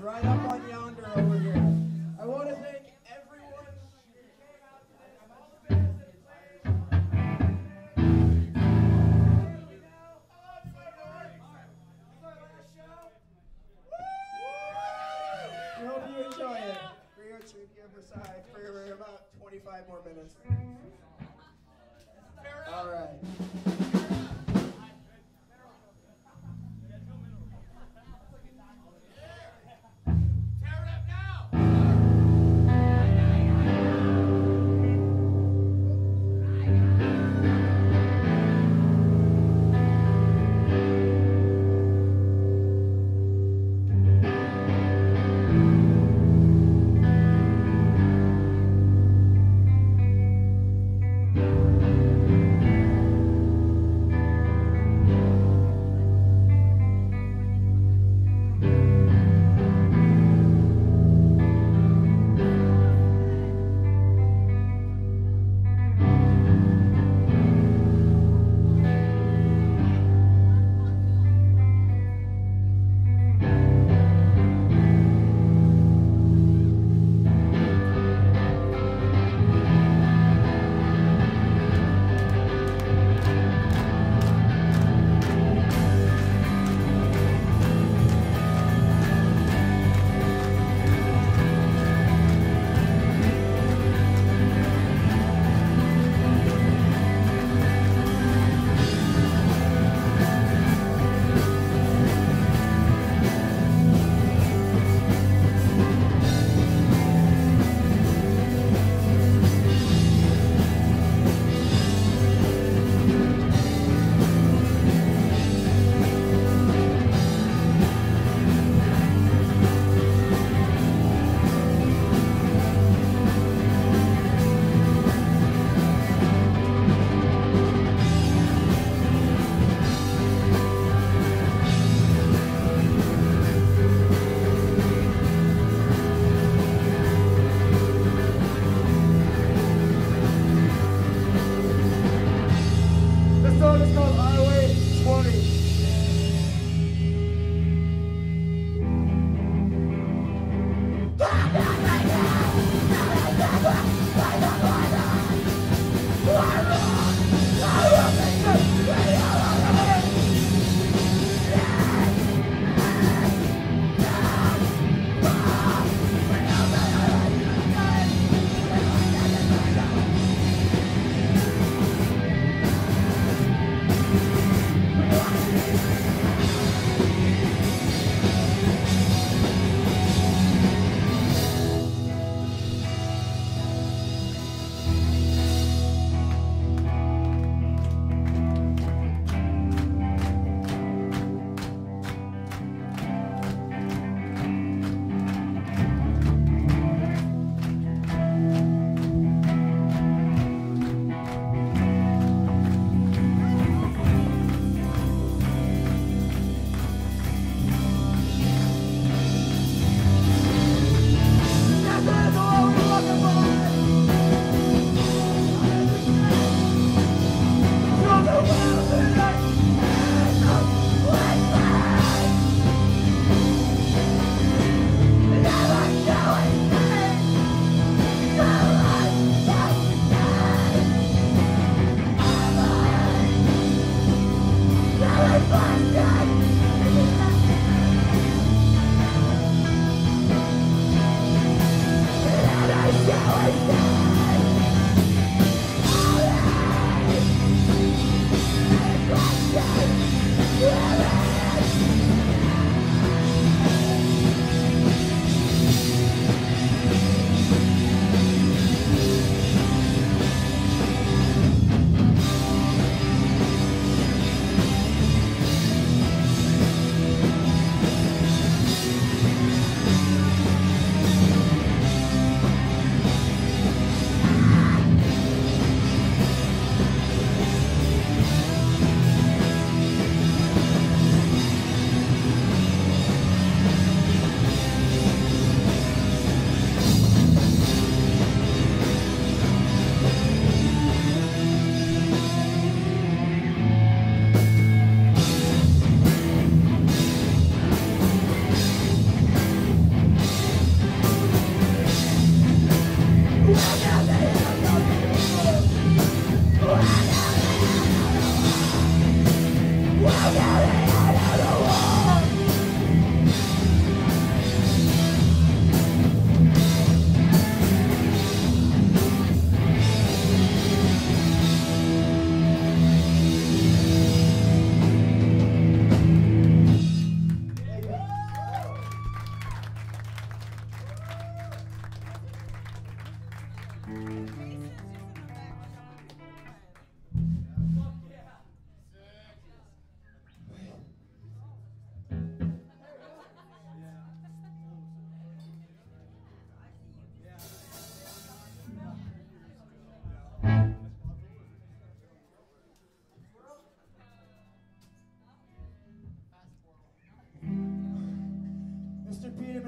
right up on yonder over here. I want to thank everyone. Who came out to this. Alright, show we hope you enjoy it. For your treat, Versailles for about 25 more minutes. All right.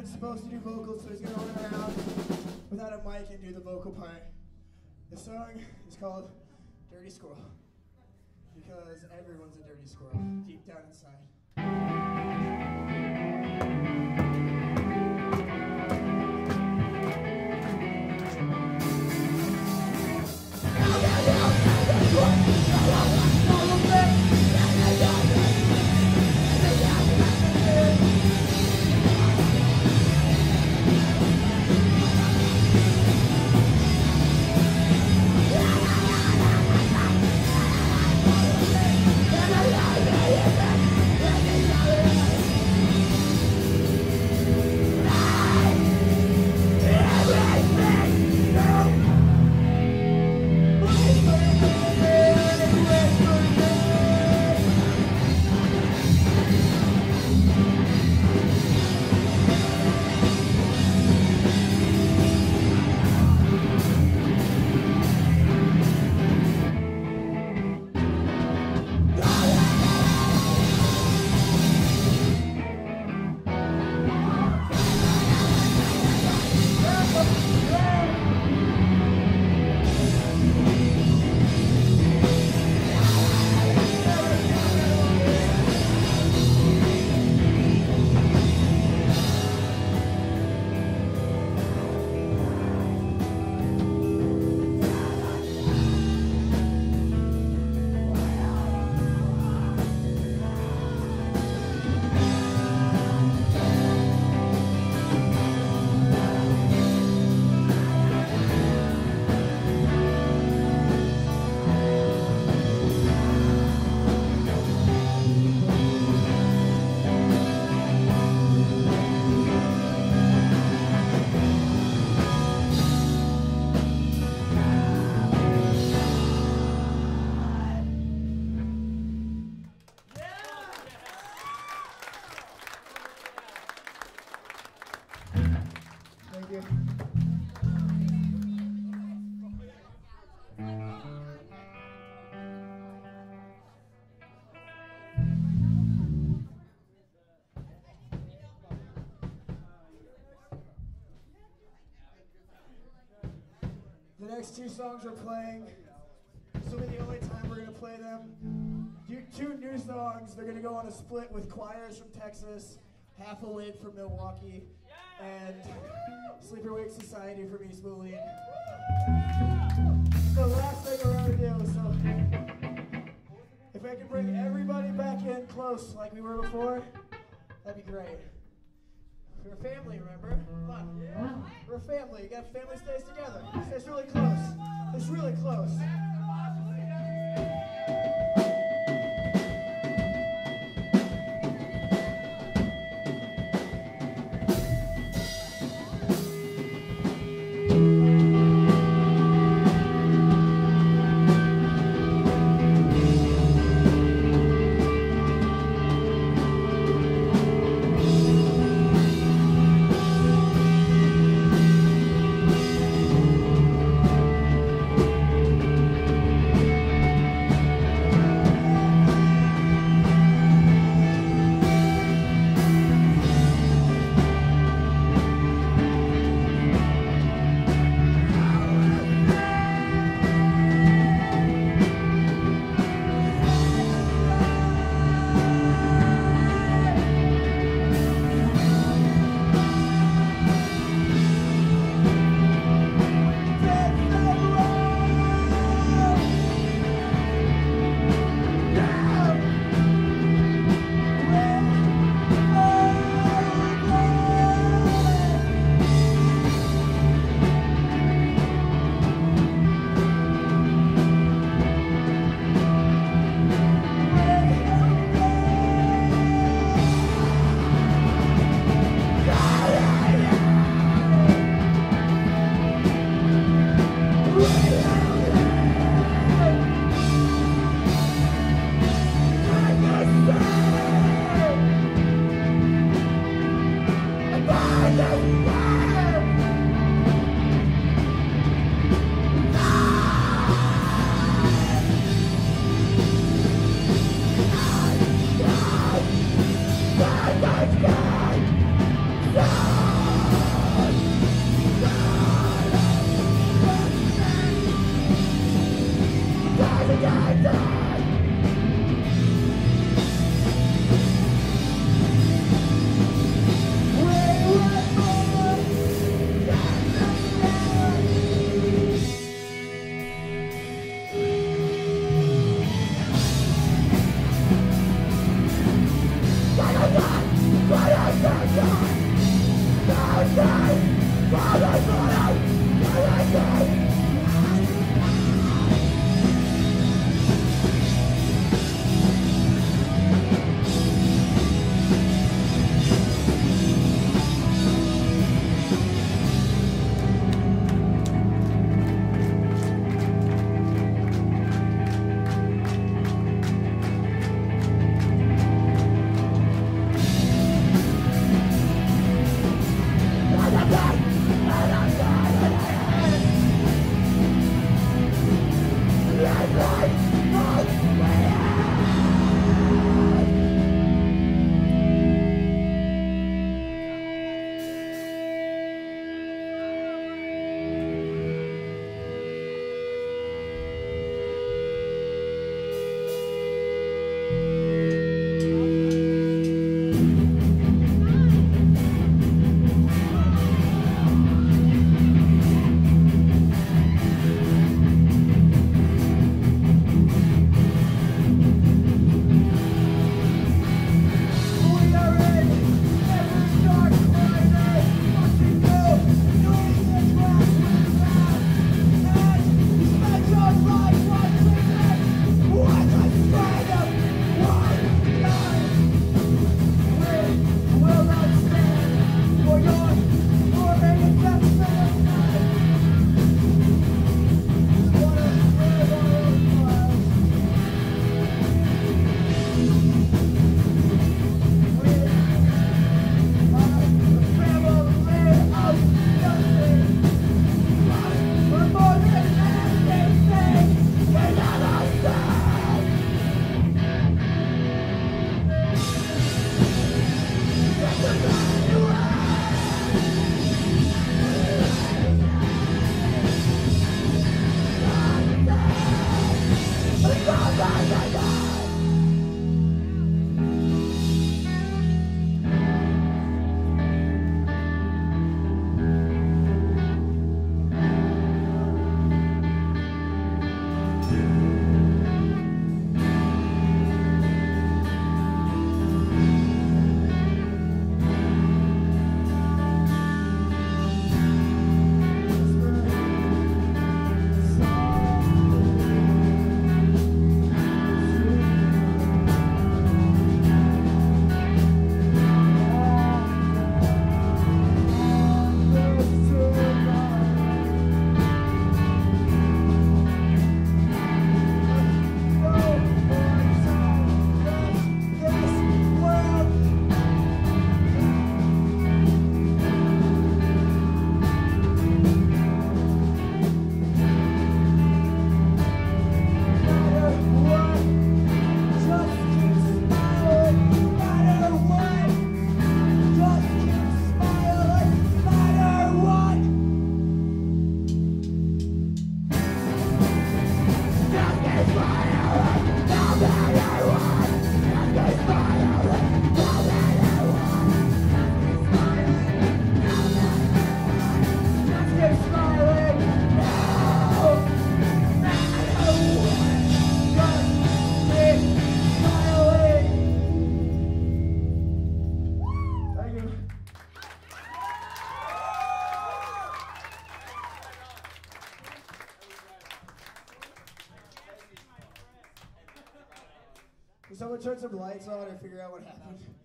David's supposed to do vocals, so he's gonna run around without a mic and do the vocal part. The song is called Dirty Squirrel because everyone's a dirty squirrel deep down inside. Next two songs we're playing, this will be the only time we're going to play them. Two new songs. They're going to go on a split with choirs from Texas, Half Awake from Milwaukee, and Sleeper Wake Society from East Moline. The last thing we're going to do, so if I can bring everybody back in close like we were before, that'd be great. We're a family, remember? Come on. We're a family. You got family stays together. It's really close. It's really close. Bye. Father, Father. Yeah, yeah, yeah. Some lights on and figure out what happened?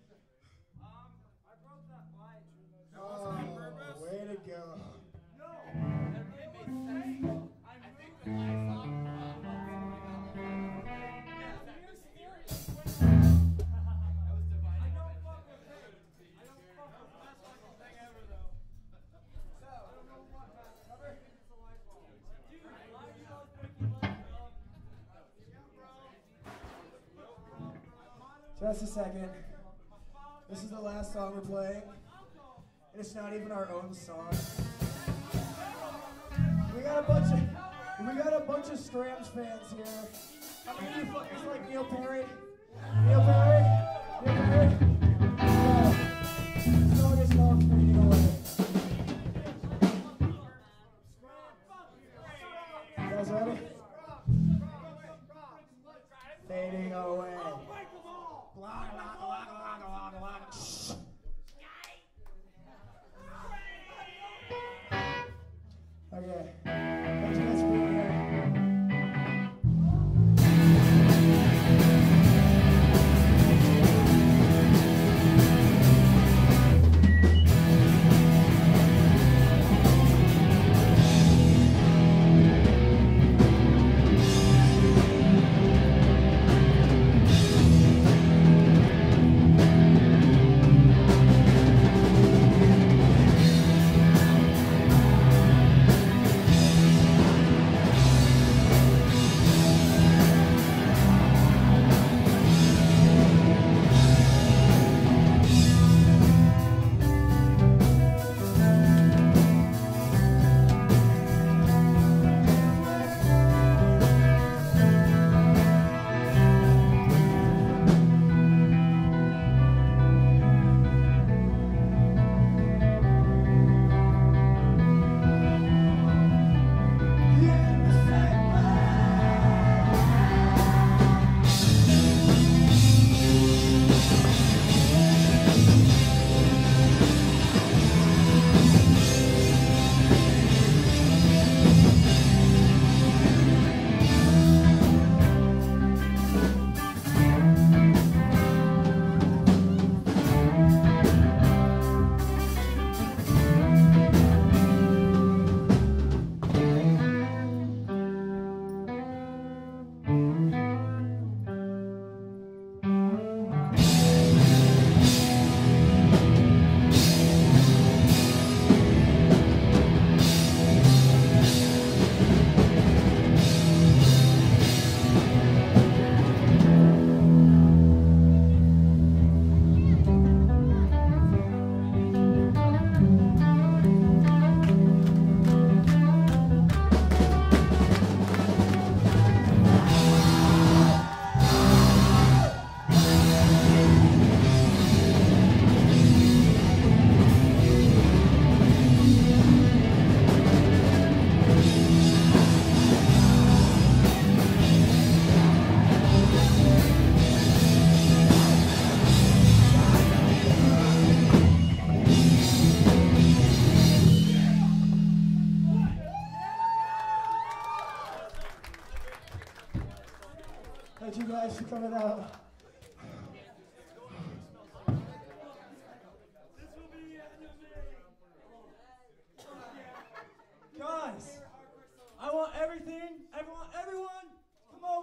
Just a second. This is the last song we're playing. And it's not even our own song. We got a bunch of we got a bunch of Strams fans here. How many of you fuckers like Neil Perry? Neil Perry? Neil Perry?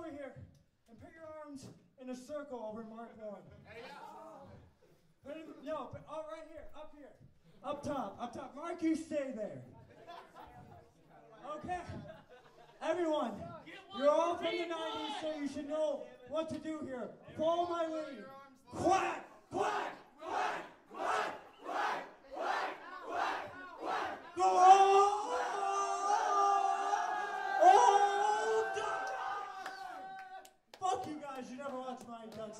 Over here and put your arms in a circle over Mark one. Put him- No, but, oh, right here, up here, up top, up top. Mark, you stay there. Okay. Everyone, you're all from the 90s, so you should know what to do here. Follow my lead. Quack, quack, quack, quack, quack, quack, quack, quack. Go on! You never watch